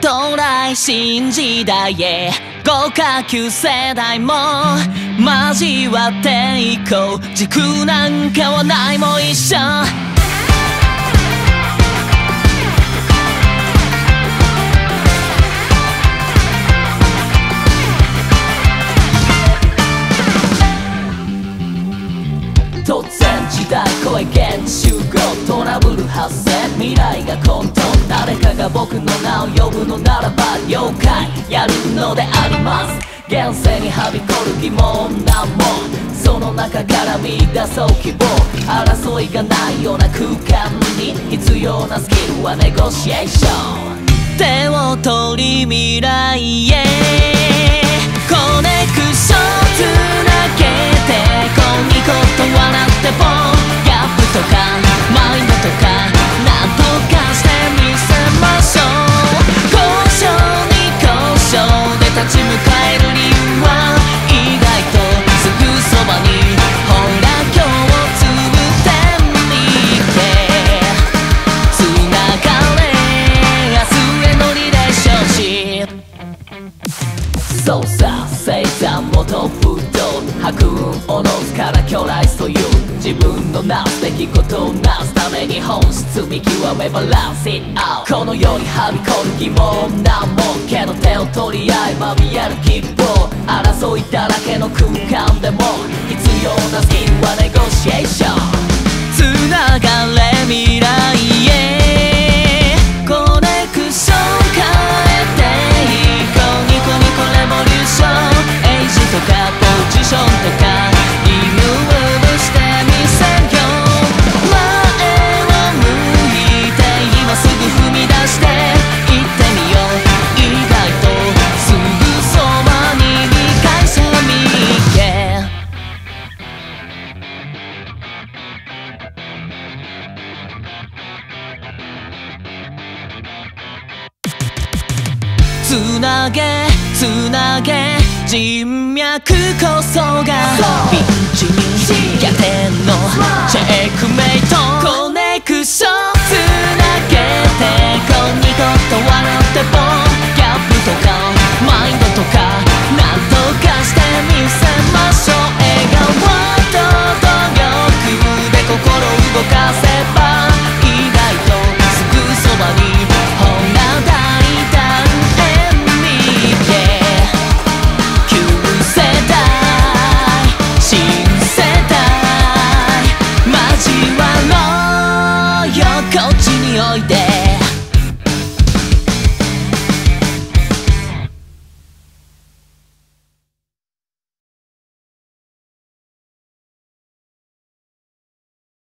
到来新時代へ豪華旧世代も交わっていこう。軸なんかはないも一緒。突然時代超え現実集合トラブル発生。未来が混沌。誰かが僕の名を呼ぶのならば妖怪やるのであります。現世にはびこる疑問難問その中から見出そう希望。争いがないような空間に。必要なスキルはネゴシエーション。手を取り未来へ。操作生産元不動白雲おのずから巨来とい。う自分のなすべきことをなすために本質見極めバランス it out この世にはびこる疑問難問けど手を取り合えば見える希望争いだらけの空間でも必要なスキルはネゴシエーションつながれつなげつなげ人脈こそが。て